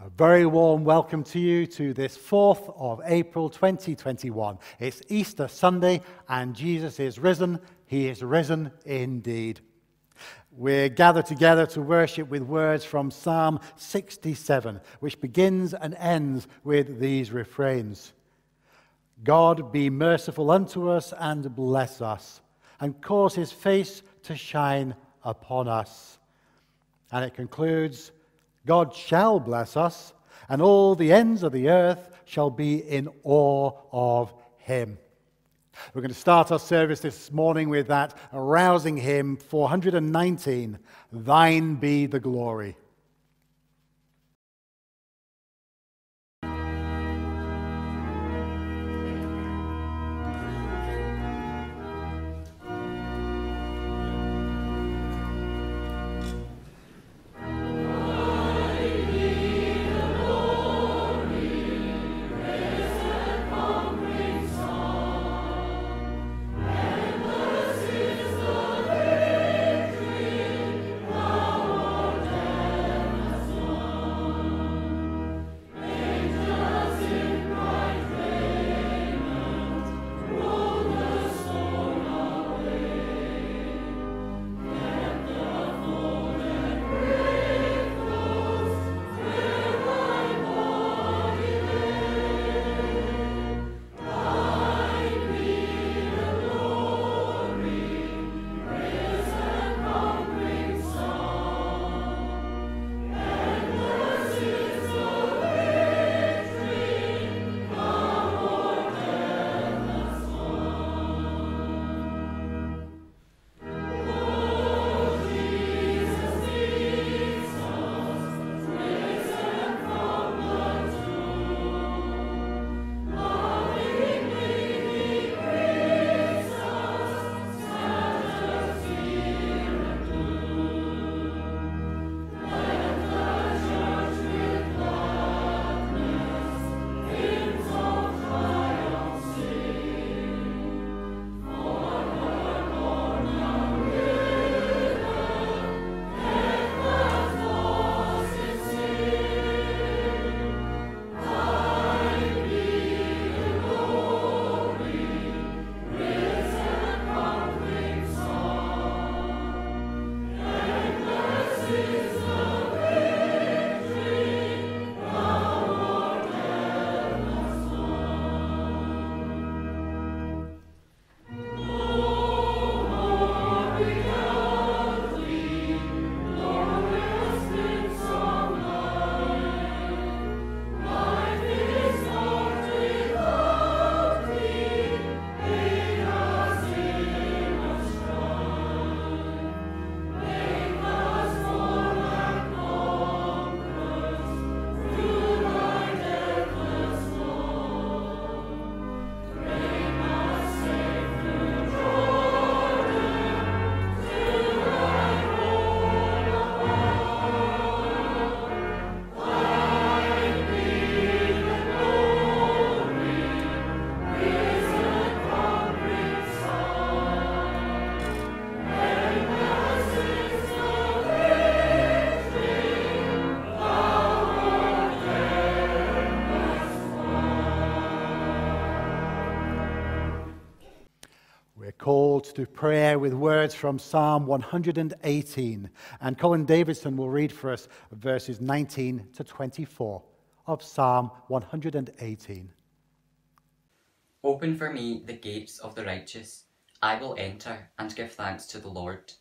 A very warm welcome to you to this 4th of April 2021. It's Easter Sunday and Jesus is risen. He is risen indeed. We're gathered together to worship with words from Psalm 67, which begins and ends with these refrains God be merciful unto us and bless us, and cause his face to shine upon us. And it concludes, God shall bless us, and all the ends of the earth shall be in awe of him. We're going to start our service this morning with that arousing hymn 419 Thine be the glory. To prayer with words from Psalm 118. And Colin Davidson will read for us verses 19 to 24 of Psalm 118. Open for me the gates of the righteous. I will enter and give thanks to the Lord.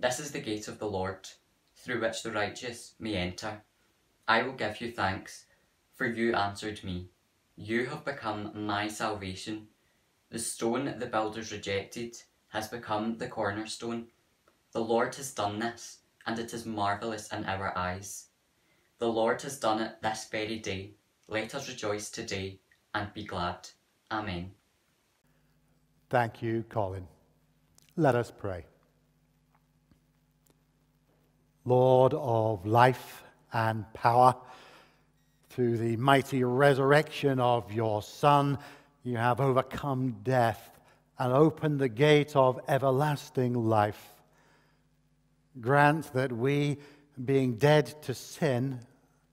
This is the gate of the Lord, through which the righteous may enter. I will give you thanks, for you answered me. You have become my salvation. The stone the builders rejected has become the cornerstone. The Lord has done this, and it is marvellous in our eyes. The Lord has done it this very day. Let us rejoice today and be glad. Amen. Thank you, Colin. Let us pray. Lord of life and power, through the mighty resurrection of your Son, you have overcome death and open the gate of everlasting life. Grant that we, being dead to sin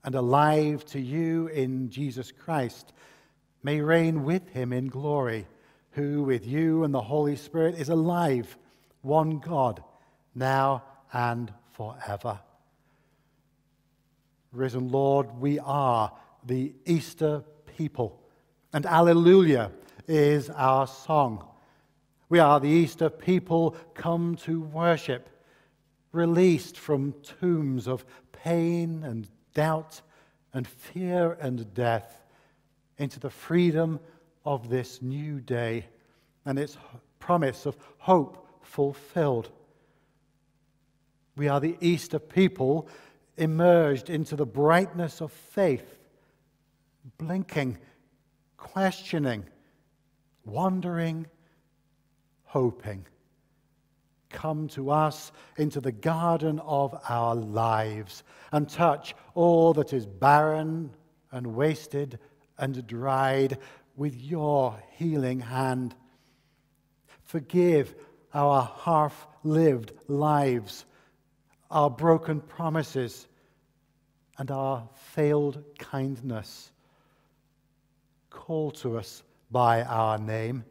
and alive to you in Jesus Christ, may reign with him in glory, who with you and the Holy Spirit is alive, one God, now and forever. Risen Lord, we are the Easter people, and Alleluia is our song. We are the Easter people come to worship, released from tombs of pain and doubt and fear and death into the freedom of this new day and its promise of hope fulfilled. We are the Easter people emerged into the brightness of faith, blinking, questioning, wondering, hoping. Come to us into the garden of our lives and touch all that is barren and wasted and dried with your healing hand. Forgive our half lived lives, our broken promises, and our failed kindness. Call to us by our name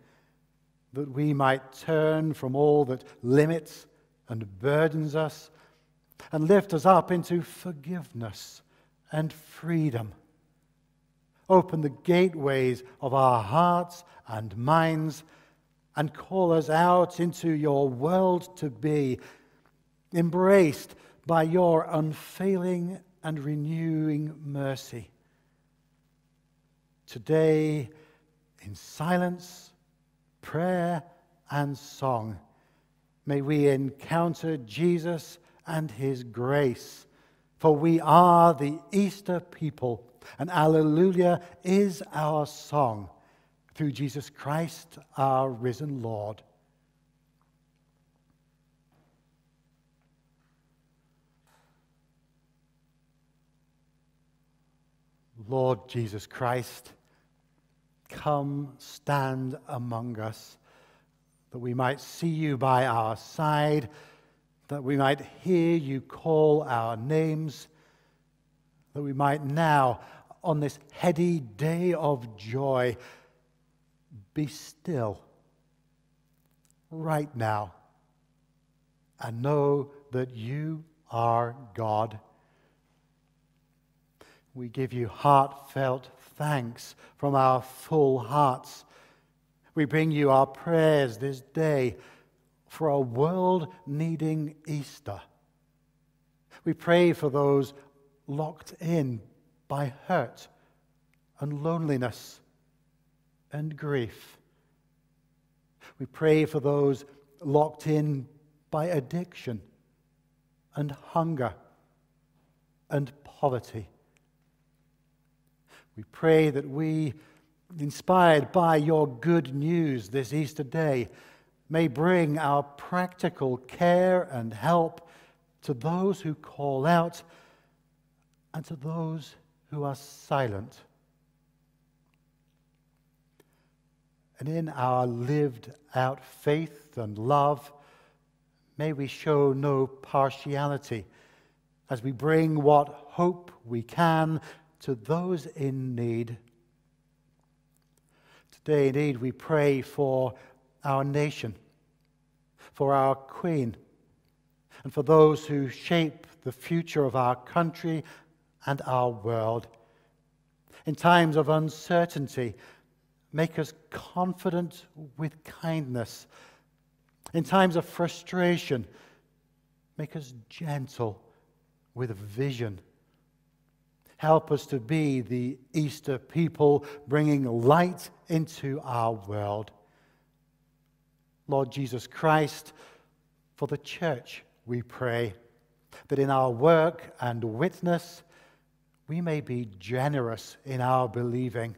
that we might turn from all that limits and burdens us and lift us up into forgiveness and freedom. Open the gateways of our hearts and minds and call us out into your world to be, embraced by your unfailing and renewing mercy. Today, in silence, prayer, and song. May we encounter Jesus and his grace, for we are the Easter people, and Alleluia is our song through Jesus Christ, our risen Lord. Lord Jesus Christ, Come stand among us, that we might see you by our side, that we might hear you call our names, that we might now, on this heady day of joy, be still right now and know that you are God. We give you heartfelt thanks from our full hearts. We bring you our prayers this day for a world needing Easter. We pray for those locked in by hurt and loneliness and grief. We pray for those locked in by addiction and hunger and poverty. We pray that we, inspired by your good news this Easter day, may bring our practical care and help to those who call out and to those who are silent. And in our lived out faith and love, may we show no partiality as we bring what hope we can to those in need. Today, indeed, we pray for our nation, for our Queen, and for those who shape the future of our country and our world. In times of uncertainty, make us confident with kindness. In times of frustration, make us gentle with vision. Help us to be the Easter people, bringing light into our world. Lord Jesus Christ, for the church, we pray that in our work and witness, we may be generous in our believing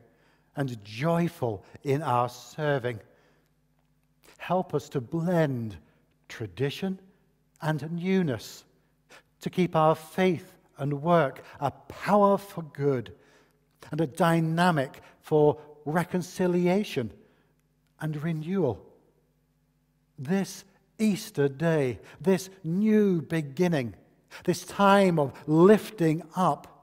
and joyful in our serving. Help us to blend tradition and newness, to keep our faith and work, a power for good, and a dynamic for reconciliation and renewal. This Easter day, this new beginning, this time of lifting up,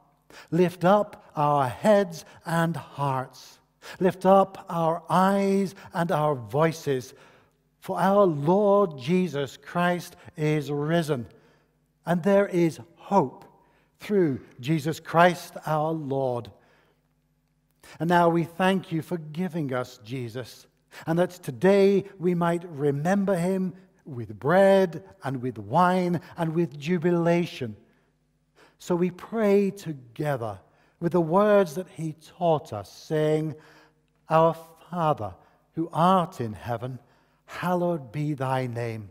Lift up our heads and hearts. Lift up our eyes and our voices. For our Lord Jesus Christ is risen, and there is hope through Jesus Christ our Lord. And now we thank you for giving us Jesus, and that today we might remember him with bread and with wine and with jubilation. So we pray together with the words that he taught us, saying, Our Father, who art in heaven, hallowed be thy name.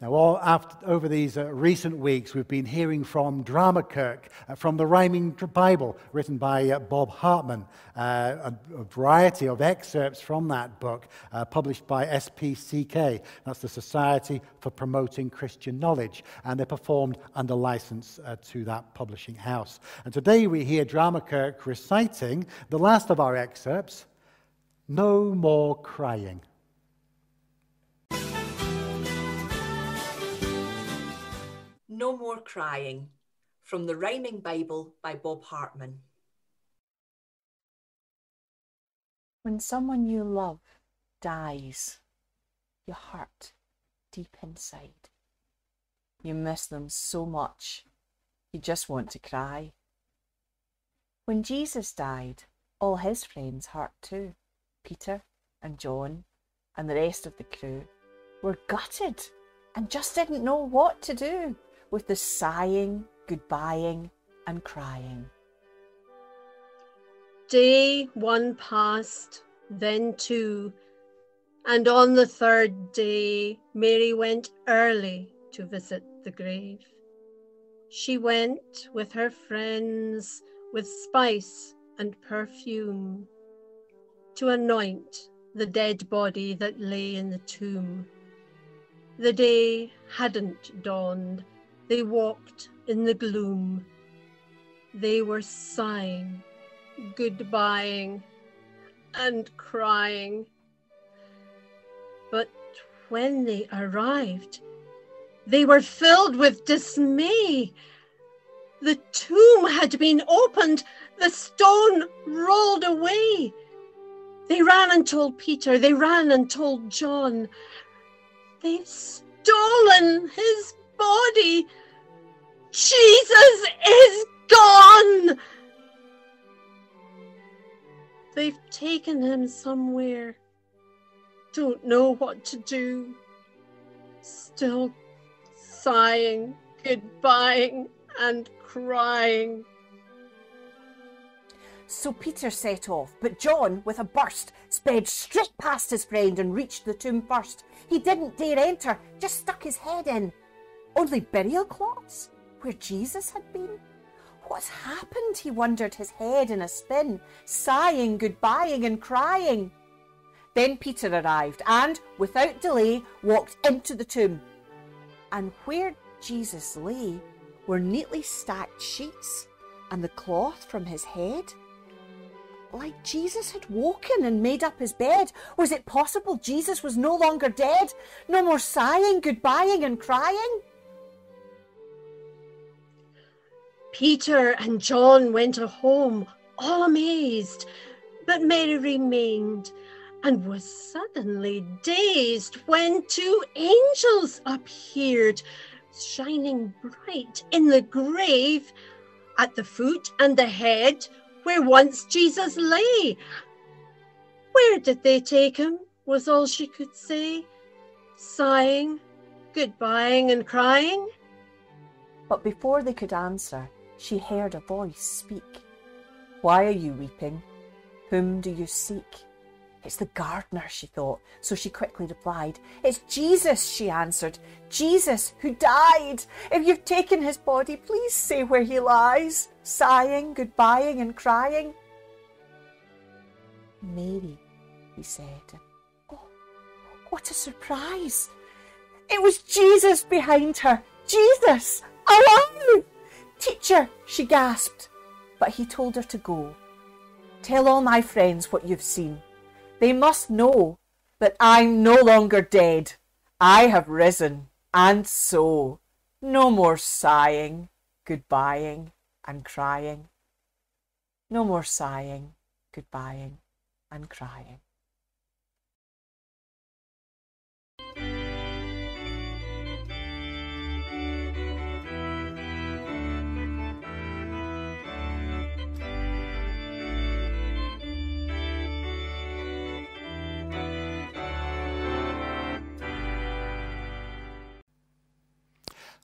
Now, all after, over these uh, recent weeks, we've been hearing from Drama-Kirk, uh, from the Rhyming Bible, written by uh, Bob Hartman, uh, a, a, variety of excerpts from that book, uh, published by SPCK. That's the Society for Promoting Christian Knowledge, and they're performed under license uh, to that publishing house. And today we hear Drama-Kirk reciting the last of our excerpts, No More Crying. No More Crying from the Rhyming Bible by Bob Hartman. When someone you love dies, you hurt deep inside. You miss them so much, you just want to cry. When Jesus died, all his friends hurt too. Peter and John and the rest of the crew were gutted and just didn't know what to do with the sighing, goodbying, and crying. Day one passed, then two, and on the third day, Mary went early to visit the grave. She went with her friends with spice and perfume to anoint the dead body that lay in the tomb. The day hadn't dawned they walked in the gloom. They were sighing, goodbying, and crying. But when they arrived, they were filled with dismay. The tomb had been opened, the stone rolled away. They ran and told Peter, they ran and told John. They've stolen his body. Jesus is gone. They've taken him somewhere. Don't know what to do. Still sighing, goodbying, and crying. So Peter set off, but John, with a burst, sped straight past his friend and reached the tomb first. He didn't dare enter, just stuck his head in. Only burial cloths? Where Jesus had been? What's happened? He wondered, his head in a spin, sighing, goodbying, and crying. Then Peter arrived and, without delay, walked into the tomb. And where Jesus lay were neatly stacked sheets and the cloth from his head. Like Jesus had woken and made up his bed. Was it possible Jesus was no longer dead? No more sighing, goodbying, and crying? Peter and John went home, all amazed, but Mary remained and was suddenly dazed when two angels appeared, shining bright in the grave at the foot and the head where once Jesus lay. Where did they take him? was all she could say, sighing, goodbying, and crying. But before they could answer, she heard a voice speak. Why are you weeping? Whom do you seek? It's the gardener, she thought, so she quickly replied. It's Jesus, she answered. Jesus, who died. If you've taken his body, please say where he lies, sighing, goodbying, and crying. Mary, he said. Oh, what a surprise! It was Jesus behind her. Jesus! Alive! Teacher, she gasped. But he told her to go. Tell all my friends what you've seen. They must know that I'm no longer dead. I have risen, and so no more sighing, goodbying, and crying. No more sighing, goodbying, and crying.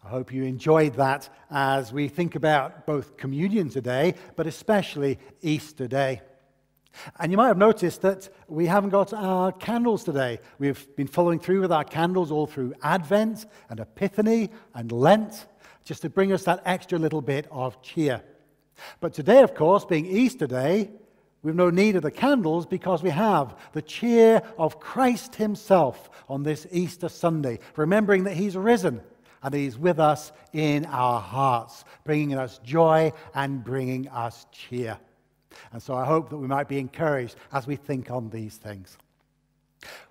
I hope you enjoyed that as we think about both communion today, but especially Easter Day. And you might have noticed that we haven't got our candles today. We've been following through with our candles all through Advent and Epiphany and Lent, just to bring us that extra little bit of cheer. But today, of course, being Easter Day, we've no need of the candles because we have the cheer of Christ Himself on this Easter Sunday, remembering that He's risen and that He's with us in our hearts, bringing us joy and bringing us cheer. And so I hope that we might be encouraged as we think on these things.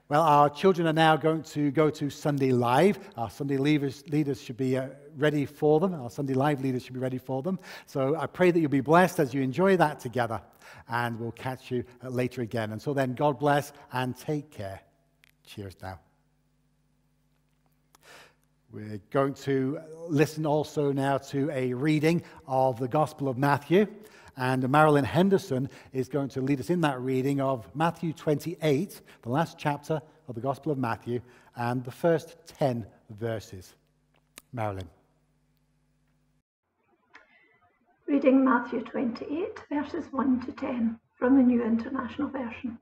Well, our children are now going to go to Sunday Live. Our Sunday leaders, leaders should be uh, ready for them. Our Sunday Live leaders should be ready for them. So I pray that you'll be blessed as you enjoy that together. And we'll catch you uh, later again. Until then, God bless and take care. Cheers now. We're going to listen also now to a reading of the Gospel of Matthew. And Marilyn Henderson is going to lead us in that reading of Matthew 28, the last chapter of the Gospel of Matthew, and the first 10 verses. Marilyn. Reading Matthew 28, verses 1 to 10 from the New International Version.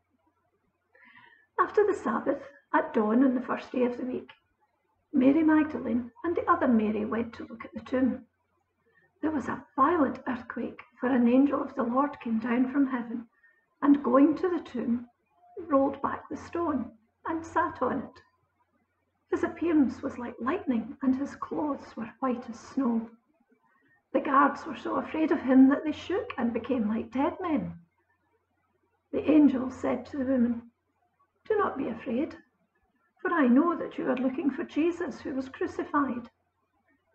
After the Sabbath, at dawn on the first day of the week, Mary Magdalene and the other Mary went to look at the tomb. There was a violent earthquake, for an angel of the Lord came down from heaven, and going to the tomb, rolled back the stone and sat on it. His appearance was like lightning, and his clothes were white as snow. The guards were so afraid of him that they shook and became like dead men. The angel said to the woman, Do not be afraid for I know that you are looking for Jesus who was crucified.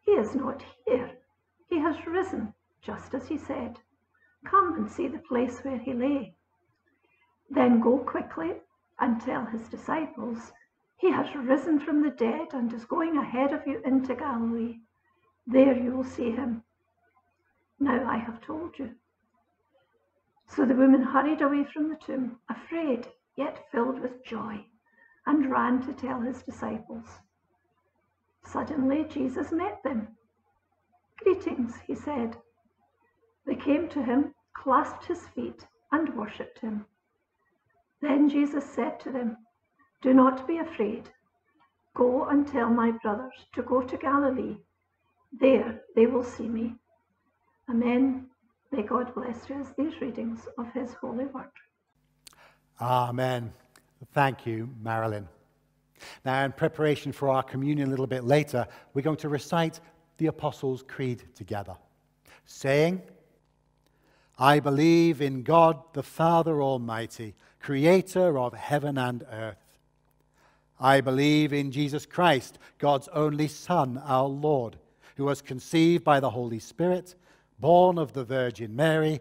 He is not here. He has risen, just as he said. Come and see the place where he lay. Then go quickly and tell his disciples, He has risen from the dead and is going ahead of you into Galilee. There you will see him. Now I have told you. So the woman hurried away from the tomb, afraid, yet filled with joy and ran to tell his disciples. Suddenly Jesus met them. Greetings, he said. They came to him, clasped his feet, and worshipped him. Then Jesus said to them, Do not be afraid. Go and tell my brothers to go to Galilee. There they will see me. Amen. May God bless you as these readings of his holy word. Amen. Thank you, Marilyn. Now, in preparation for our communion a little bit later, we're going to recite the Apostles' Creed together, saying, I believe in God the Father Almighty, creator of heaven and earth. I believe in Jesus Christ, God's only Son, our Lord, who was conceived by the Holy Spirit, born of the Virgin Mary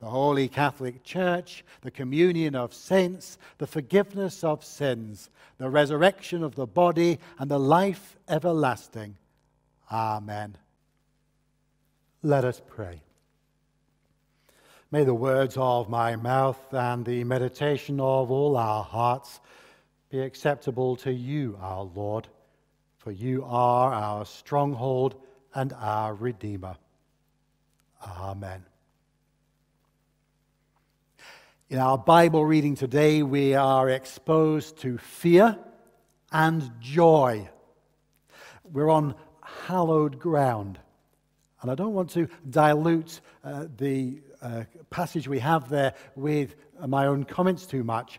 the Holy Catholic Church, the communion of saints, the forgiveness of sins, the resurrection of the body, and the life everlasting. Amen. Let us pray. May the words of my mouth and the meditation of all our hearts be acceptable to you, our Lord, for you are our stronghold and our Redeemer. Amen. In our Bible reading today, we are exposed to fear and joy. We're on hallowed ground. And I don't want to dilute uh, the uh, passage we have there with my own comments too much.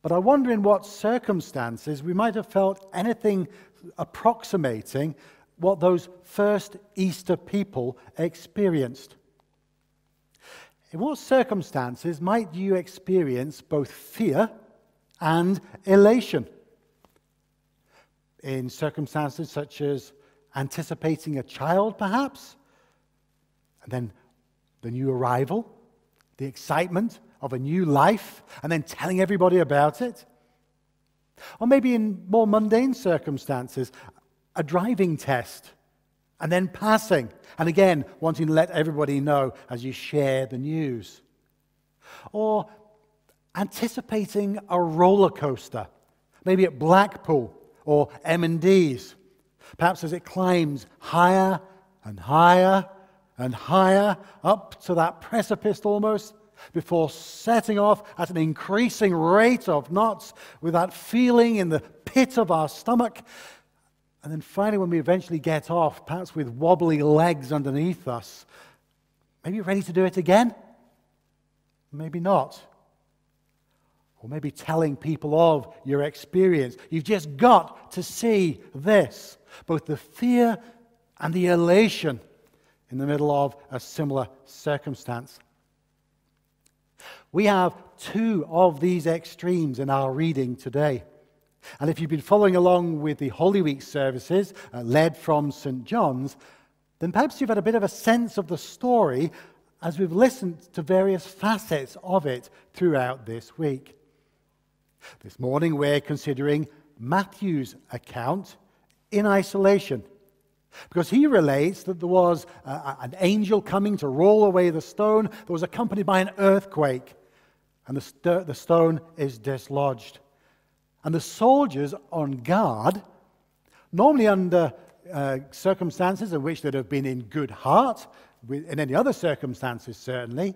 But I wonder in what circumstances we might have felt anything approximating what those first Easter people experienced. In what circumstances might you experience both fear and elation? In circumstances such as anticipating a child, perhaps? And then the new arrival, the excitement of a new life, and then telling everybody about it. Or maybe in more mundane circumstances, a driving test, and then passing, and again wanting to let everybody know as you share the news. Or anticipating a roller coaster, maybe at Blackpool or M&D's, perhaps as it climbs higher and higher and higher up to that precipice almost before setting off at an increasing rate of knots with that feeling in the pit of our stomach. And then finally, when we eventually get off, perhaps with wobbly legs underneath us, maybe ready to do it again? Maybe not. Or maybe telling people of your experience. You've just got to see this both the fear and the elation in the middle of a similar circumstance. We have two of these extremes in our reading today. And if you've been following along with the Holy Week services uh, led from St. John's, then perhaps you've had a bit of a sense of the story as we've listened to various facets of it throughout this week. This morning, we're considering Matthew's account in isolation. Because he relates that there was a, an angel coming to roll away the stone that was accompanied by an earthquake, and the, st- the stone is dislodged. And the soldiers on guard, normally under uh, circumstances in which they'd have been in good heart, in any other circumstances certainly,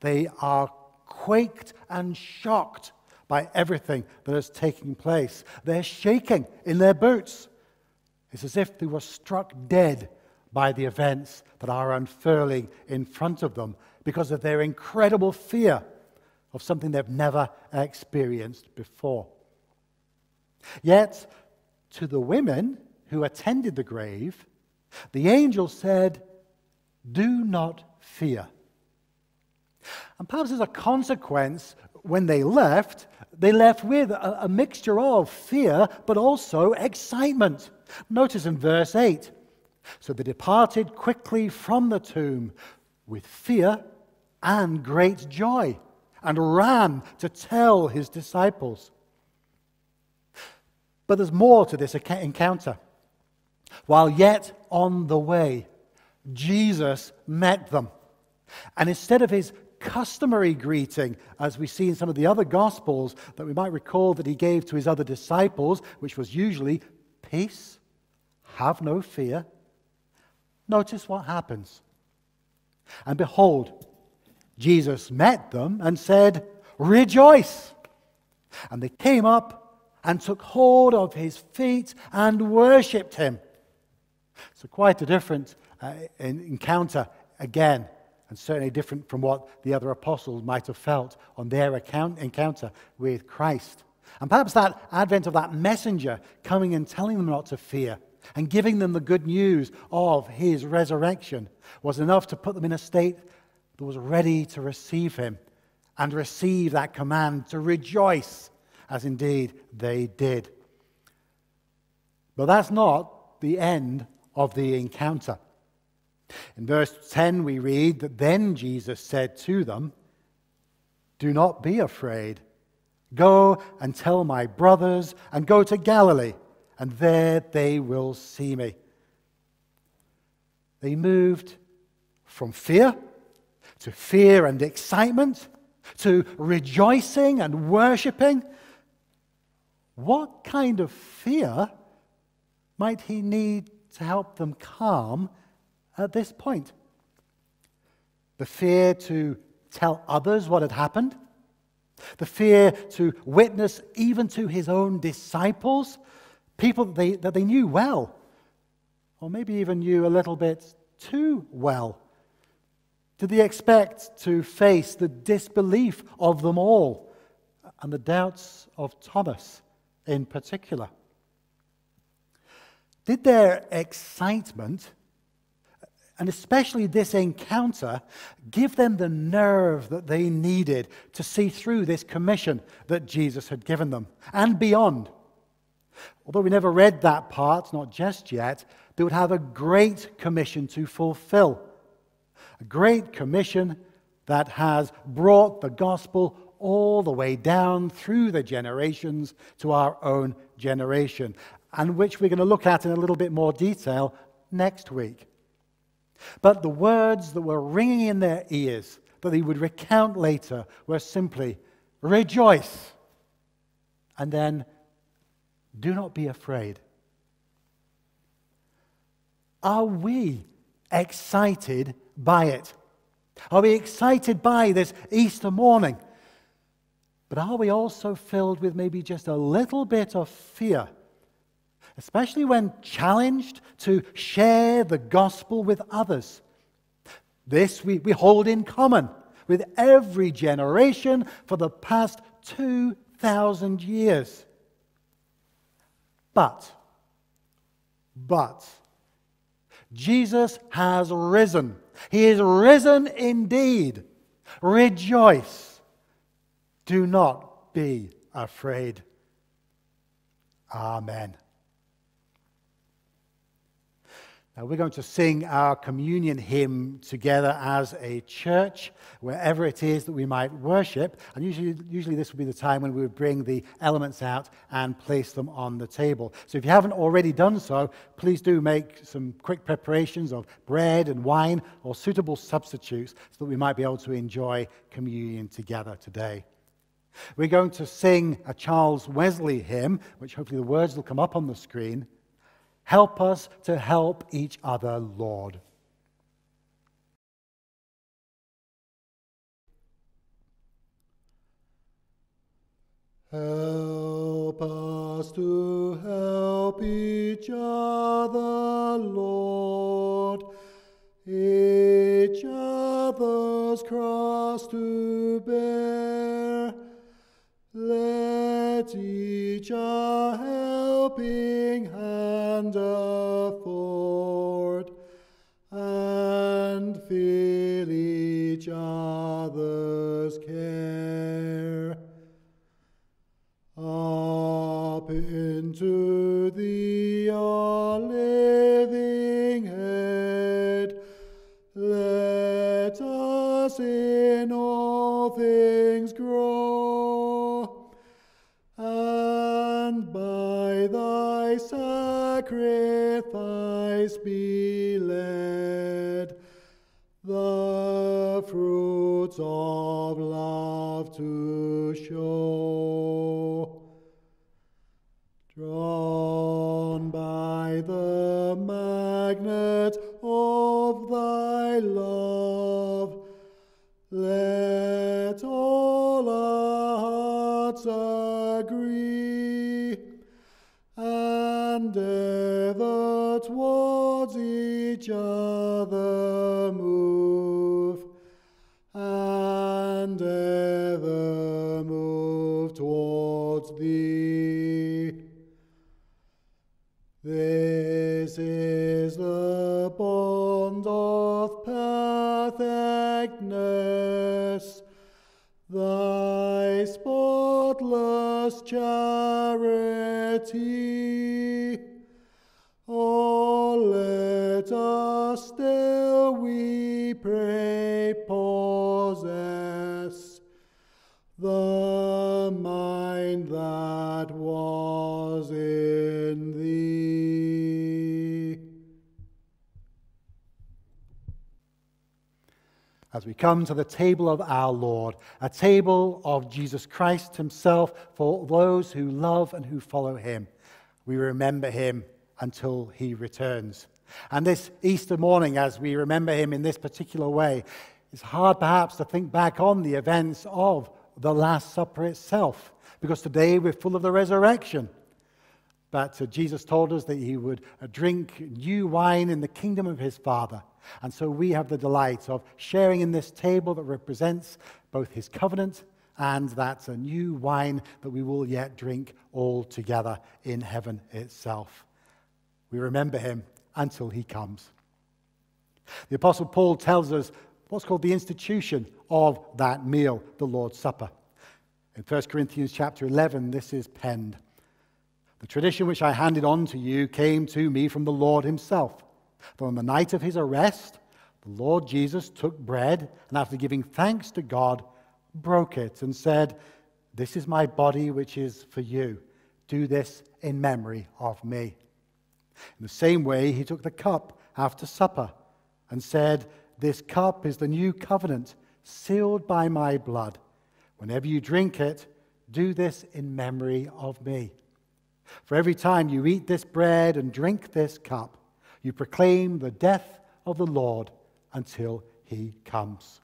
they are quaked and shocked by everything that is taking place. They're shaking in their boots. It's as if they were struck dead by the events that are unfurling in front of them because of their incredible fear of something they've never experienced before. Yet, to the women who attended the grave, the angel said, Do not fear. And perhaps as a consequence, when they left, they left with a, a mixture of fear but also excitement. Notice in verse 8 So they departed quickly from the tomb with fear and great joy and ran to tell his disciples. But there's more to this encounter. While yet on the way, Jesus met them. And instead of his customary greeting, as we see in some of the other Gospels that we might recall that he gave to his other disciples, which was usually peace, have no fear. Notice what happens. And behold, Jesus met them and said, Rejoice! And they came up and took hold of his feet and worshipped him. So, quite a different uh, encounter again and certainly different from what the other apostles might have felt on their account, encounter with Christ. And perhaps that advent of that messenger coming and telling them not to fear and giving them the good news of his resurrection was enough to put them in a state that was ready to receive him and receive that command to rejoice, as indeed they did. But that's not the end of the encounter. In verse 10, we read that then Jesus said to them, Do not be afraid. Go and tell my brothers, and go to Galilee, and there they will see me. They moved From fear to fear and excitement to rejoicing and worshipping. What kind of fear might he need to help them calm at this point? The fear to tell others what had happened? The fear to witness even to his own disciples, people that they, that they knew well, or maybe even knew a little bit too well? Did they expect to face the disbelief of them all and the doubts of Thomas in particular? Did their excitement, and especially this encounter, give them the nerve that they needed to see through this commission that Jesus had given them and beyond? Although we never read that part, not just yet, they would have a great commission to fulfill a great commission that has brought the gospel all the way down through the generations to our own generation, and which we're going to look at in a little bit more detail next week. But the words that were ringing in their ears that he would recount later were simply, Rejoice! And then, Do not be afraid. Are we excited by it? Are we excited by this Easter morning? But are we also filled with maybe just a little bit of fear? Especially when challenged to share the gospel with others. This we, we hold in common with every generation for the past 2,000 years. But, but, Jesus has risen. He is risen indeed. Rejoice. Do not be afraid. Amen. Now, we're going to sing our communion hymn together as a church, wherever it is that we might worship. And usually, usually, this would be the time when we would bring the elements out and place them on the table. So, if you haven't already done so, please do make some quick preparations of bread and wine or suitable substitutes so that we might be able to enjoy communion together today. We're going to sing a Charles Wesley hymn, which hopefully the words will come up on the screen. Help us to help each other, Lord. Help us to help each other, Lord, each other's cross to bear. Let each a helping hand afford, and feel each other's care. Up into the all sacrifice be led, the fruits of love to show. Drawn by the magnet of thy love, let all our hearts agree and ever towards each as we come to the table of our Lord, a table of Jesus Christ Himself for those who love and who follow Him. We remember Him until He returns. And this Easter morning, as we remember Him in this particular way, it's hard perhaps to think back on the events of the Last Supper itself, because today we're full of the resurrection. But uh, Jesus told us that he would uh, drink new wine in the kingdom of his Father. And so we have the delight of sharing in this table that represents both his covenant and that's a new wine that we will yet drink all together in heaven itself. We remember him until he comes. The Apostle Paul tells us what's called the institution of that meal, the Lord's Supper. In 1 Corinthians chapter 11, this is penned. The tradition which I handed on to you came to me from the Lord himself. For on the night of his arrest, the Lord Jesus took bread and after giving thanks to God, broke it and said, This is my body which is for you. Do this in memory of me. In the same way, he took the cup after supper and said, This cup is the new covenant, sealed by my blood. Whenever you drink it, do this in memory of me. For every time you eat this bread and drink this cup, you proclaim the death of the Lord until he comes.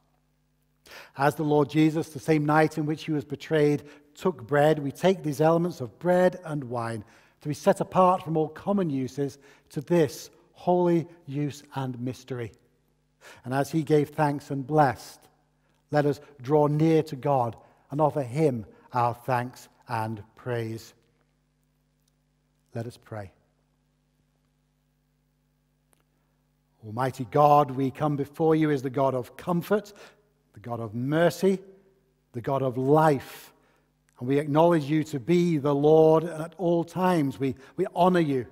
As the Lord Jesus, the same night in which he was betrayed, took bread, we take these elements of bread and wine to be set apart from all common uses to this holy use and mystery. And as he gave thanks and blessed, let us draw near to God and offer him our thanks and praise. Let us pray. Almighty God, we come before you as the God of comfort, the God of mercy, the God of life. And we acknowledge you to be the Lord at all times. We, we honor you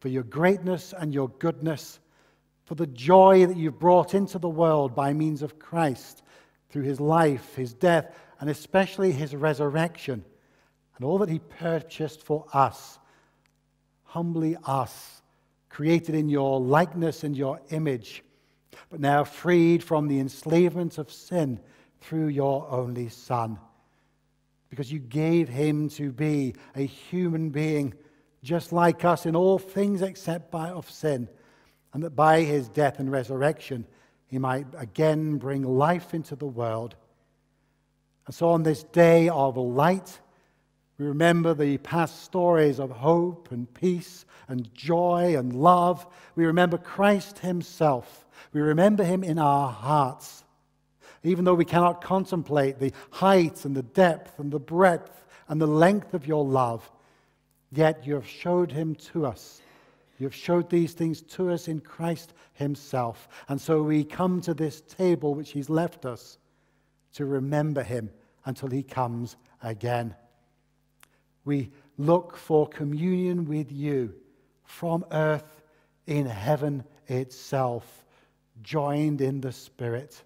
for your greatness and your goodness, for the joy that you've brought into the world by means of Christ through his life, his death, and especially his resurrection, and all that he purchased for us, humbly us, created in your likeness and your image but now freed from the enslavement of sin through your only Son. Because you gave him to be a human being just like us in all things except by of sin, and that by his death and resurrection he might again bring life into the world. And so on this day of light, we remember the past stories of hope and peace and joy and love. We remember Christ himself we remember him in our hearts. Even though we cannot contemplate the height and the depth and the breadth and the length of your love, yet you have showed him to us. You have showed these things to us in Christ himself. And so we come to this table which he's left us to remember him until he comes again. We look for communion with you from earth in heaven itself joined in the Spirit.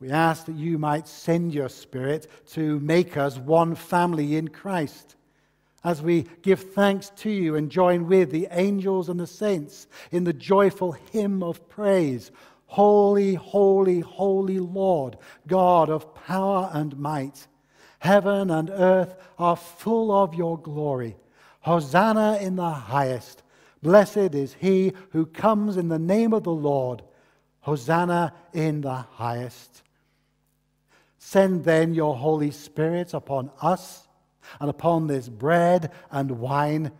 We ask that you might send your Spirit to make us one family in Christ. As we give thanks to you and join with the angels and the saints in the joyful hymn of praise Holy, holy, holy Lord, God of power and might. Heaven and earth are full of your glory. Hosanna in the highest. Blessed is he who comes in the name of the Lord. Hosanna in the highest. Send then your Holy Spirit upon us and upon this bread and wine,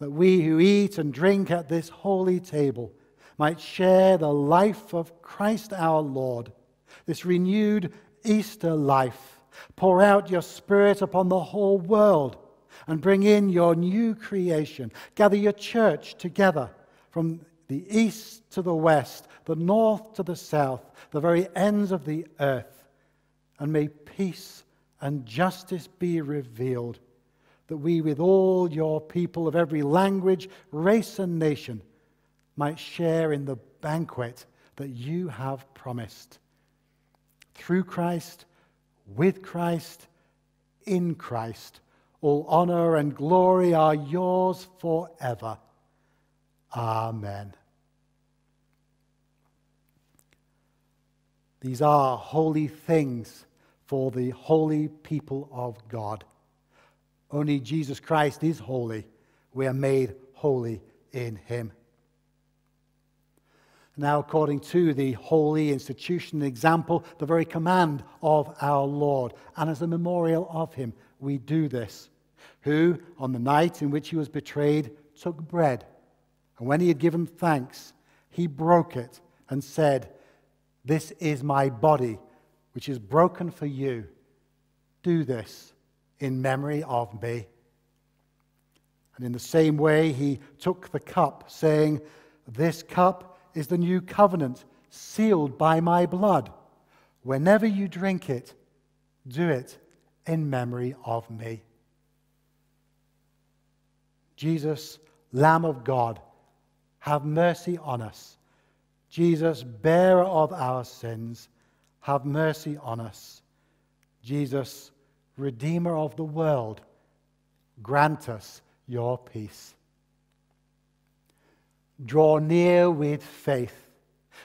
that we who eat and drink at this holy table might share the life of Christ our Lord, this renewed Easter life. Pour out your Spirit upon the whole world and bring in your new creation. Gather your church together from the east to the west, the north to the south, the very ends of the earth. And may peace and justice be revealed, that we, with all your people of every language, race, and nation, might share in the banquet that you have promised. Through Christ, with Christ, in Christ all honor and glory are yours forever. Amen. These are holy things for the holy people of God. Only Jesus Christ is holy. We are made holy in him. Now, according to the holy institution example, the very command of our Lord, and as a memorial of him, we do this. Who, on the night in which he was betrayed, took bread, and when he had given thanks, he broke it and said, This is my body, which is broken for you. Do this in memory of me. And in the same way, he took the cup, saying, This cup is the new covenant, sealed by my blood. Whenever you drink it, do it in memory of me. Jesus, Lamb of God, have mercy on us. Jesus, bearer of our sins, have mercy on us. Jesus, Redeemer of the world, grant us your peace. Draw near with faith.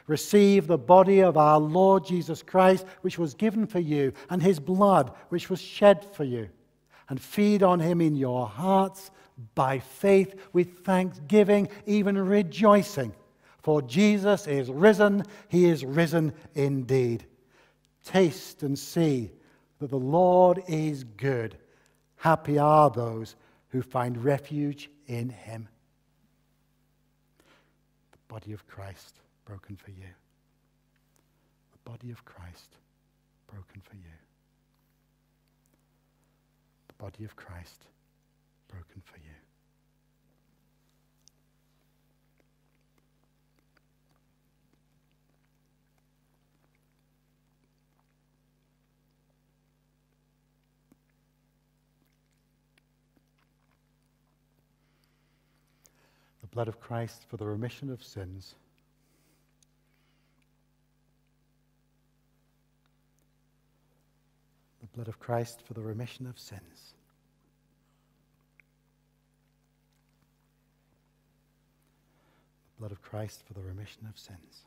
Receive the body of our Lord Jesus Christ, which was given for you, and his blood, which was shed for you. And feed on him in your hearts by faith with thanksgiving, even rejoicing. For Jesus is risen, he is risen indeed. Taste and see that the Lord is good. Happy are those who find refuge in him. Body of Christ broken for you. The body of Christ broken for you. The body of Christ broken for you. Blood of Christ for the remission of sins. The blood of Christ for the remission of sins. The blood of Christ for the remission of sins.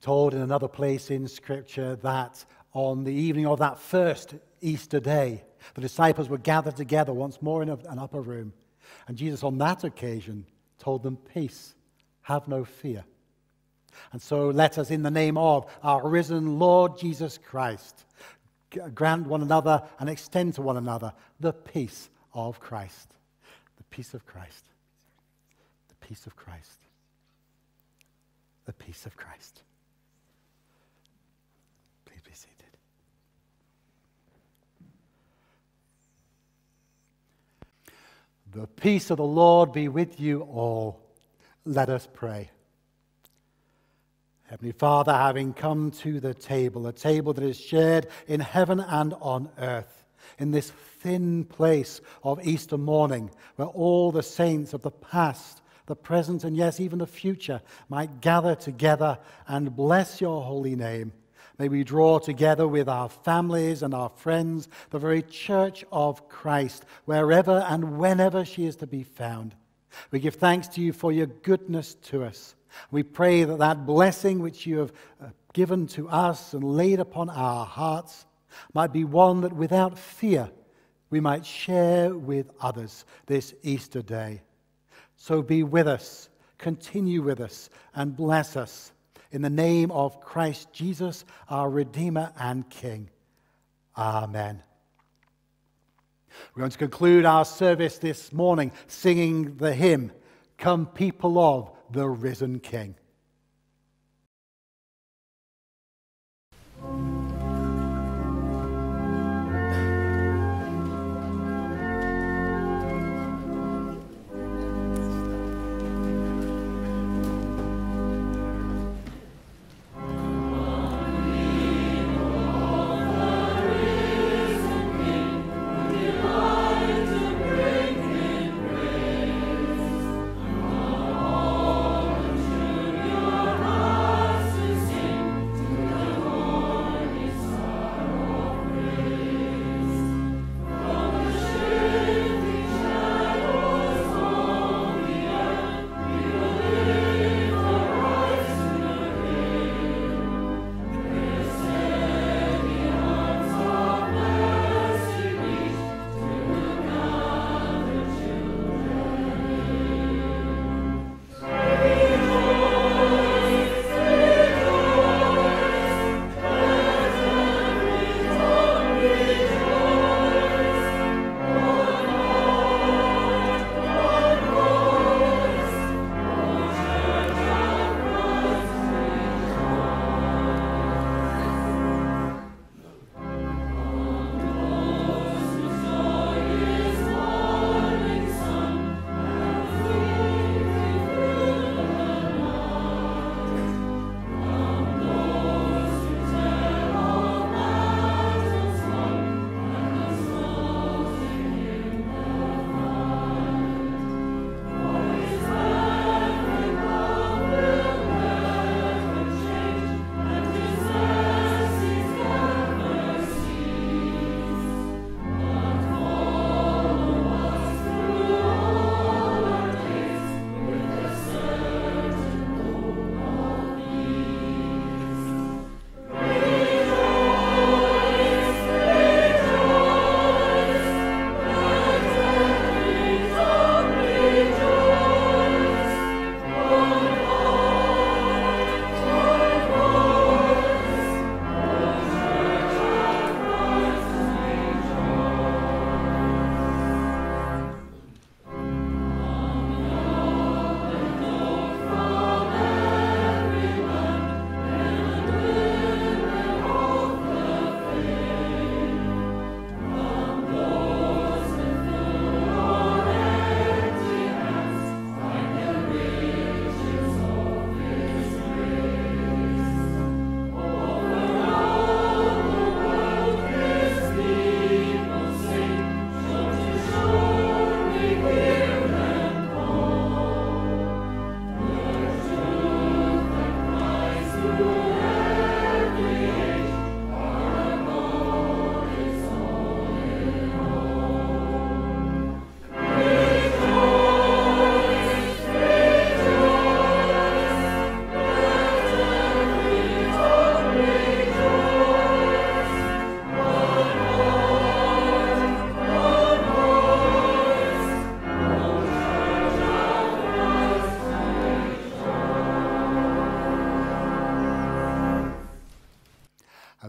Told in another place in Scripture that on the evening of that first Easter day, the disciples were gathered together once more in an upper room. And Jesus, on that occasion, told them, Peace, have no fear. And so let us, in the name of our risen Lord Jesus Christ, grant one another and extend to one another the peace of Christ. The peace of Christ. The peace of Christ. The peace of Christ. The peace of the Lord be with you all. Let us pray. Heavenly Father, having come to the table, a table that is shared in heaven and on earth, in this thin place of Easter morning, where all the saints of the past, the present, and yes, even the future might gather together and bless your holy name. May we draw together with our families and our friends the very church of Christ, wherever and whenever she is to be found. We give thanks to you for your goodness to us. We pray that that blessing which you have uh, given to us and laid upon our hearts might be one that without fear we might share with others this Easter day. So be with us, continue with us, and bless us in the name of Christ Jesus, our Redeemer and King. Amen. We're going to conclude our service this morning singing the hymn, Come People of the Risen King.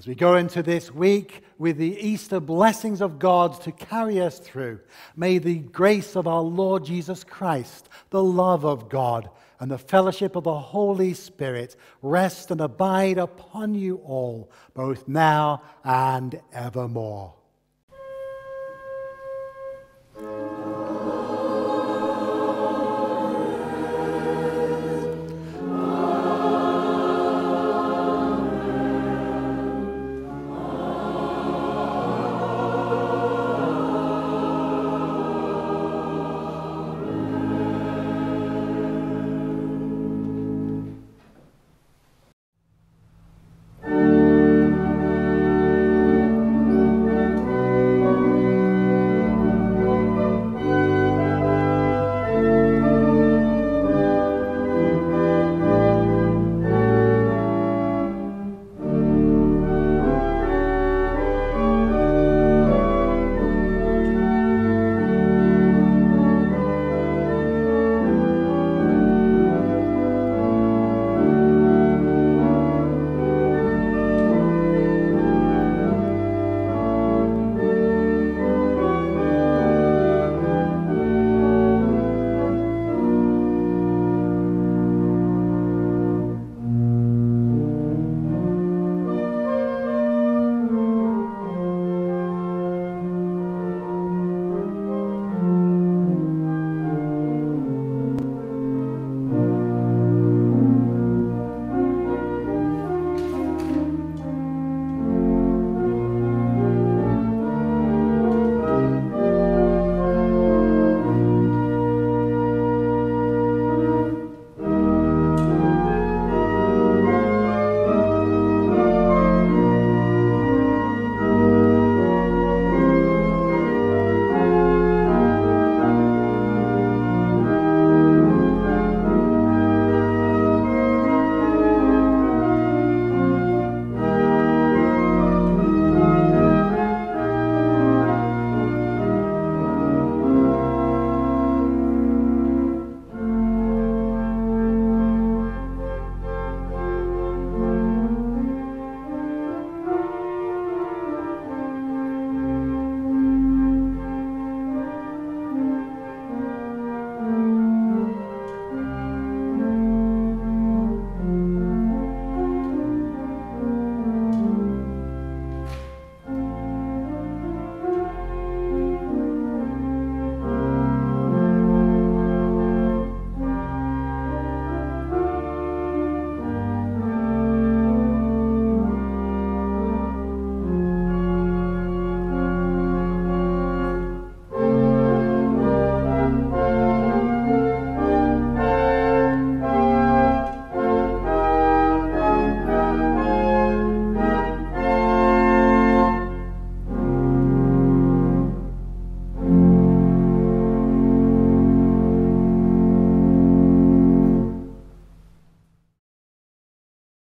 We go into this week with the Easter blessings of God to carry us through, may the grace of our Lord Jesus Christ, the love of God, and the fellowship of the Holy Spirit rest and abide upon you all, both now and evermore.